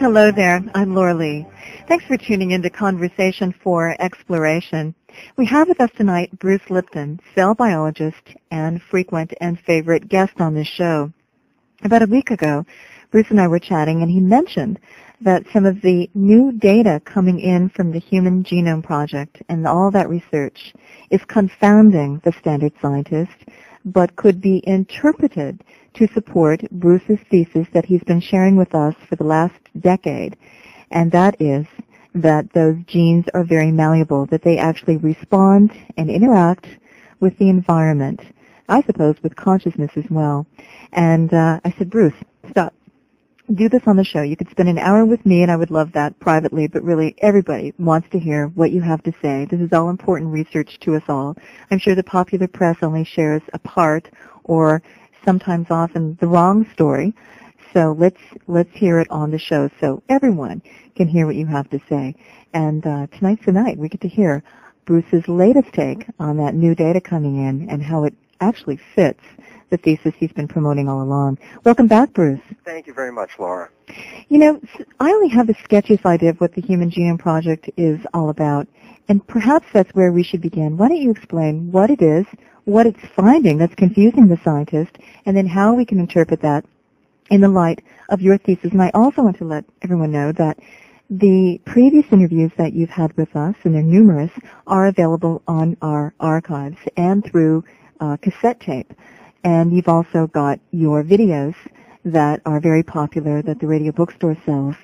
hello there. I'm Laura Lee. Thanks for tuning in to Conversation for Exploration. We have with us tonight Bruce Lipton, cell biologist and frequent and favorite guest on this show. About a week ago, Bruce and I were chatting and he mentioned that some of the new data coming in from the Human Genome Project and all that research is confounding the standard scientist, but could be interpreted to support Bruce's thesis that he's been sharing with us for the last decade, and that is that those genes are very malleable, that they actually respond and interact with the environment, I suppose with consciousness as well. And uh, I said, Bruce, stop. Do this on the show. You could spend an hour with me, and I would love that privately, but really everybody wants to hear what you have to say. This is all important research to us all. I'm sure the popular press only shares a part or sometimes often the wrong story. So let's let's hear it on the show so everyone can hear what you have to say. And uh, tonight's the night we get to hear Bruce's latest take on that new data coming in and how it actually fits the thesis he's been promoting all along. Welcome back, Bruce. Thank you very much, Laura. You know, I only have the sketchiest idea of what the Human Genome Project is all about, and perhaps that's where we should begin. Why don't you explain what it is, what it's finding that's confusing the scientist, and then how we can interpret that in the light of your thesis. And I also want to let everyone know that the previous interviews that you've had with us, and they're numerous, are available on our archives and through uh, cassette tape. And you've also got your videos that are very popular that the radio bookstore sells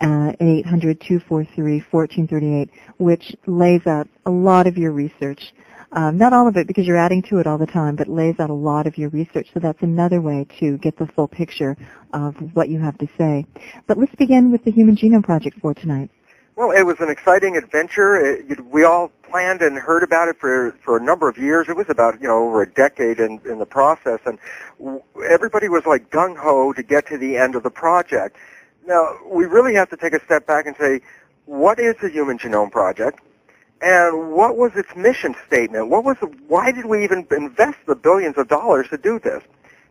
uh, 800-243-1438, which lays out a lot of your research. Um, not all of it because you're adding to it all the time, but lays out a lot of your research. So that's another way to get the full picture of what you have to say. But let's begin with the Human Genome Project for tonight. Well, it was an exciting adventure. It, we all planned and heard about it for for a number of years. It was about you know over a decade in in the process, and everybody was like gung ho to get to the end of the project. Now we really have to take a step back and say, what is the Human Genome Project? And what was its mission statement? What was the, why did we even invest the billions of dollars to do this?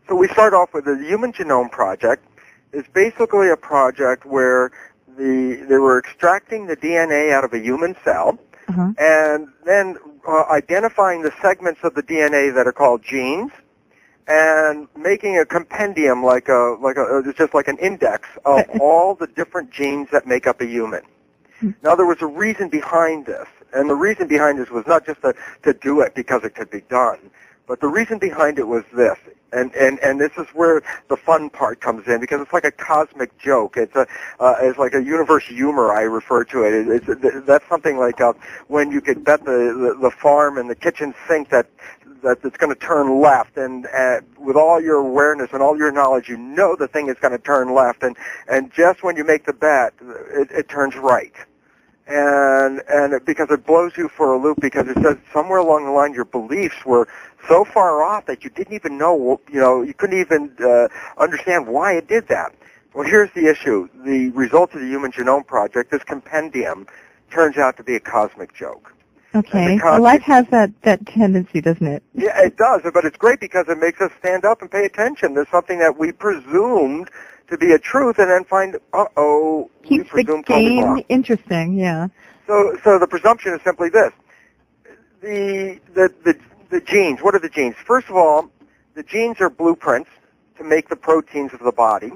So we start off with the Human Genome Project. It's basically a project where the they were extracting the DNA out of a human cell, uh-huh. and then uh, identifying the segments of the DNA that are called genes, and making a compendium like a like a just like an index of all the different genes that make up a human. Hmm. Now there was a reason behind this. And the reason behind this was not just to, to do it because it could be done, but the reason behind it was this. And, and, and this is where the fun part comes in because it's like a cosmic joke. It's a, uh, it's like a universe humor, I refer to it. it it's, that's something like, uh, when you could bet the, the, the farm and the kitchen sink that, that it's going to turn left and uh, with all your awareness and all your knowledge you know the thing is going to turn left and and just when you make the bet it, it turns right and and it, because it blows you for a loop because it says somewhere along the line your beliefs were so far off that you didn't even know you know you couldn't even uh, understand why it did that. Well, here's the issue: the results of the Human Genome Project, this compendium, turns out to be a cosmic joke. Okay. Well, life has that, that tendency, doesn't it? Yeah, it does, but it's great because it makes us stand up and pay attention. There's something that we presumed to be a truth and then find, uh-oh, Keeps we presume the game interesting, yeah. So, so the presumption is simply this. The, the, the, the genes, what are the genes? First of all, the genes are blueprints to make the proteins of the body.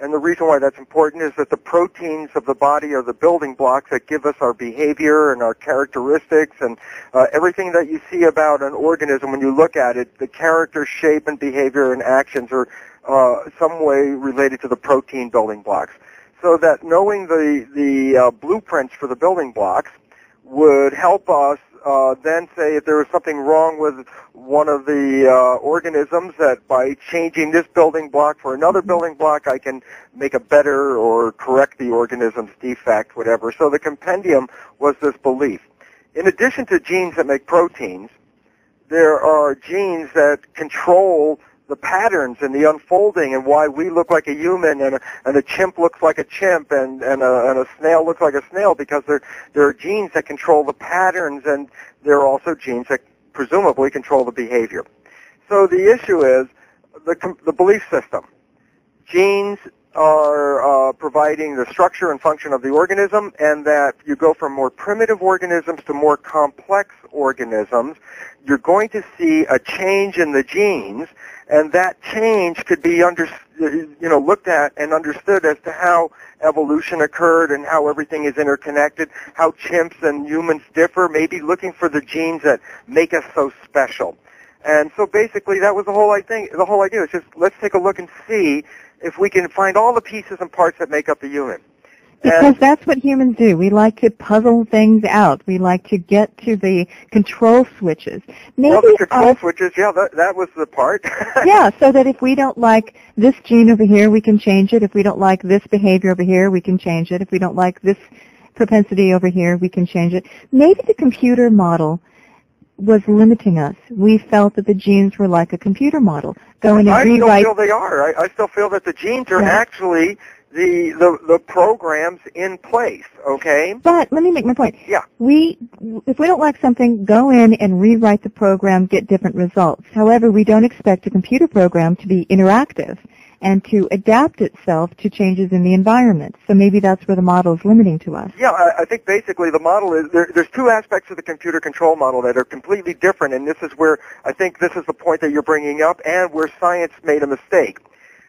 And the reason why that's important is that the proteins of the body are the building blocks that give us our behavior and our characteristics and uh, everything that you see about an organism when you look at it, the character, shape, and behavior and actions are uh, some way related to the protein building blocks. So that knowing the, the uh, blueprints for the building blocks would help us uh, then say if there was something wrong with one of the uh, organisms that by changing this building block for another building block I can make a better or correct the organism's defect, whatever. So the compendium was this belief. In addition to genes that make proteins, there are genes that control the patterns and the unfolding and why we look like a human and a, and a chimp looks like a chimp and, and, a, and a snail looks like a snail because there, there are genes that control the patterns and there are also genes that presumably control the behavior. So the issue is the, the belief system. Genes are uh, providing the structure and function of the organism, and that you go from more primitive organisms to more complex organisms, you're going to see a change in the genes, and that change could be under, you know, looked at and understood as to how evolution occurred and how everything is interconnected, how chimps and humans differ, maybe looking for the genes that make us so special. And so basically that was the whole idea. The whole idea was just let's take a look and see if we can find all the pieces and parts that make up the human. Because And- that's what humans do. We like to puzzle things out. We like to get to the control switches. Maybe well, the control our- switches, yeah, that, that was the part. yeah, so that if we don't like this gene over here, we can change it. If we don't like this behavior over here, we can change it. If we don't like this propensity over here, we can change it. Maybe the computer model was limiting us. We felt that the genes were like a computer model. Go in and I still rewrite. feel they are. I, I still feel that the genes are Yeah. actually the, the the programs in place. Okay. But let me make my point. Yeah. We, if we don't like something, go in and rewrite the program, get different results. However, we don't expect a computer program to be interactive and to adapt itself to changes in the environment. So maybe that's where the model is limiting to us. Yeah, I, I think basically the model is there, there's two aspects of the computer control model that are completely different, and this is where I think this is the point that you're bringing up, and where science made a mistake.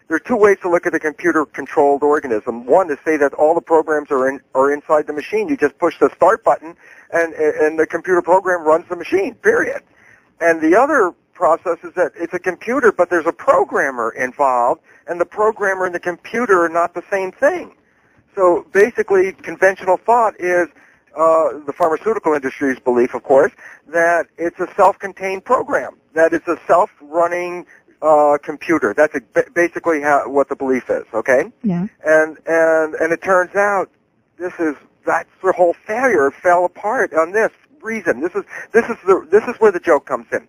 There are two ways to look at a computer-controlled organism. One is say that all the programs are in are inside the machine. You just push the start button, and and the computer program runs the machine. Period. And the other process is that it's a computer, but there's a programmer involved, and the programmer and the computer are not the same thing. So basically, conventional thought is uh, the pharmaceutical industry's belief, of course, that it's a self-contained program, that it's a self-running uh, computer. That's a, basically how, what the belief is. Okay, Yeah. and and and it turns out this is that's the whole failure. It fell apart on this reason. This is this is the this is where the joke comes in.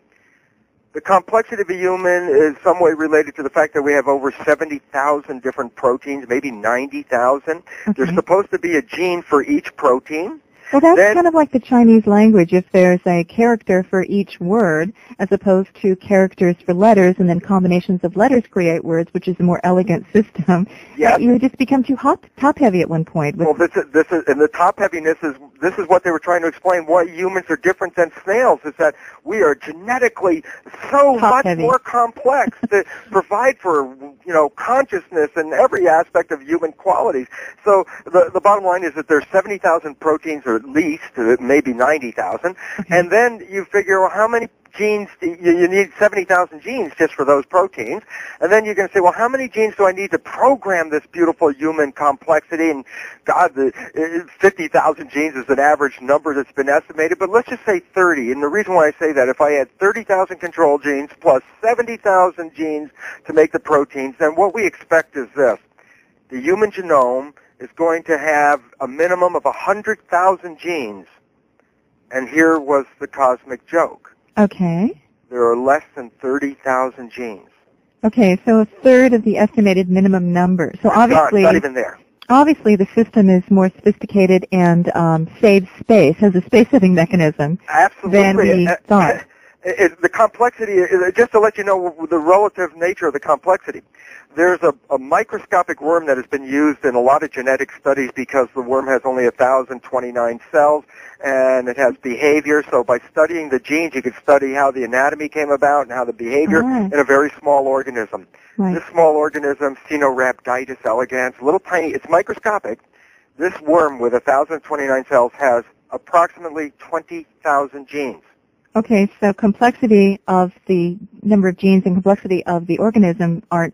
The complexity of a human is some way related to the fact that we have over 70,000 different proteins, maybe 90,000. There's supposed to be a gene for each protein. Well, that's Then- kind of like the Chinese language. If there's a character for each word, as opposed to characters for letters, and then combinations of letters create words, which is a more elegant system. Yeah. You just become too hot, top heavy at one point. Well, this is this is and the top heaviness is this is what they were trying to explain. Why humans are different than snails is that we are genetically so Top much heavy. more complex to provide for you know consciousness and every aspect of human qualities. So the the bottom line is that there's 70,000 proteins, or at least uh, maybe 90,000, and then you figure well how many genes do you, you need 70,000 genes just for those proteins. And then you're going to say well how many genes do I need to program this beautiful human complexity? And god the uh, 50,000 genes is an average number that's been estimated. But let's just say 30 and the reason why I say that if I had 30,000 control genes plus 70,000 genes to make the proteins then what we expect is this. The human genome is going to have a minimum of 100,000 genes and here was the cosmic joke okay. there are less than 30,000 genes. Okay, so a third of the estimated minimum number. So Not- obviously, not, even there. obviously the system is more sophisticated and um, saves space, has a space-saving mechanism. Absolutely. than we thought. It- the complexity, just to let you know the relative nature of the complexity, there's a, a microscopic worm that has been used in a lot of genetic studies because the worm has only 1,029 cells and it has behavior. So by studying the genes, you could study how the anatomy came about and how the behavior Ah. in a very small organism. Right. This small organism, Caenorhabditis elegans, little tiny, it's microscopic. This worm with 1,029 cells has approximately 20,000 genes. Okay, so complexity of the number of genes and complexity of the organism aren't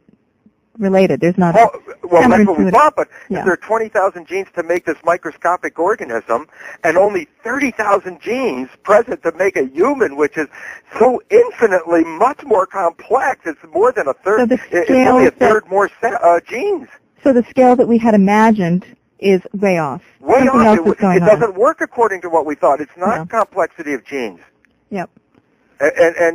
related. There's not. Well, well that's what we thought, but Yeah. if there are 20,000 genes to make this microscopic organism and only 30,000 genes present to make a human, which is so infinitely much more complex, it's more than a third, So the it- it's only a scales that- third more uh, genes. so the scale that we had imagined is way off. Way Something off. else It, is going it on. doesn't work according to what we thought. It's not Yeah. complexity of genes. Yep. And, and, and